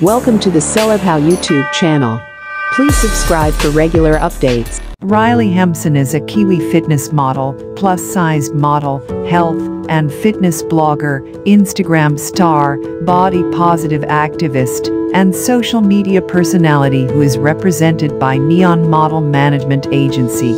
Welcome to the Celebhow YouTube channel. Please subscribe for regular updates. Riley Hemson is a Kiwi fitness model, plus-sized model, health and fitness blogger, Instagram star, body positive activist, and social media personality who is represented by Neon Model Management Agency.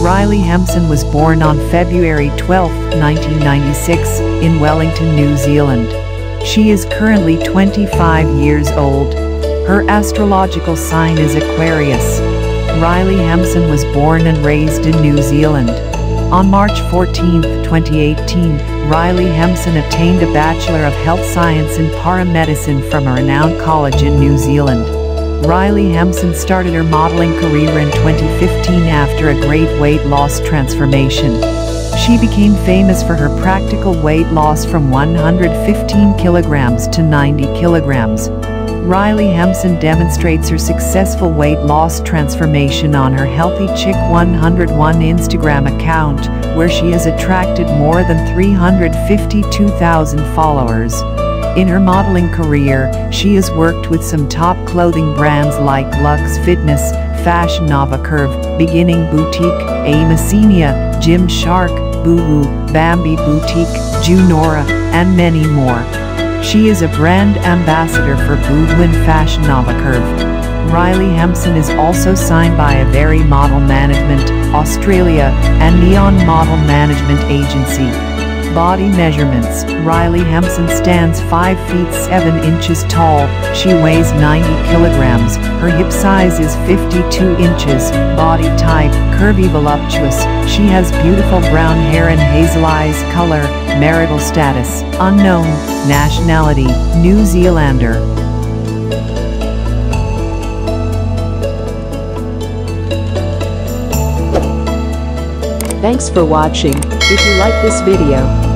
Riley Hemson was born on February 12, 1996, in Wellington, New Zealand. She is currently 25 years old. Her astrological sign is Aquarius. Riley Hemson was born and raised in New Zealand. On March 14, 2018, Riley Hemson obtained a Bachelor of Health Science in Paramedicine from a renowned college in New Zealand. Riley Hemson started her modeling career in 2015 after a great weight loss transformation. She became famous for her practical weight loss from 115 kilograms to 90 kilograms. Riley Hemson demonstrates her successful weight loss transformation on her Healthy Chick 101 Instagram account, where she has attracted more than 352,000 followers. In her modeling career, she has worked with some top clothing brands like Luxe Fitness, Fashion Nova Curve, Beginning Boutique, Amacenia, Gymshark, Boohoo, Bambi Boutique, Junora, and many more. She is a brand ambassador for and Fashion Nova Curve. Riley Hemson is also signed by Everi Model Management, Australia, and Neon Model Management Agency. Body measurements. Riley Hemson stands 5 feet 7 inches tall, she weighs 90 kilograms, her hip size is 52 inches, body type curvy voluptuous, she has beautiful brown hair and hazel eyes. Color, marital status unknown, nationality New Zealander. Thanks for watching. If you like this video,